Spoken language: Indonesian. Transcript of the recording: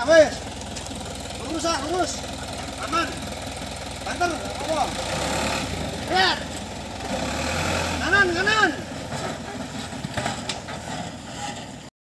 Nah. Lurus ah, lurus. Aman. Banter, apa? Lihat. Kanan, kanan.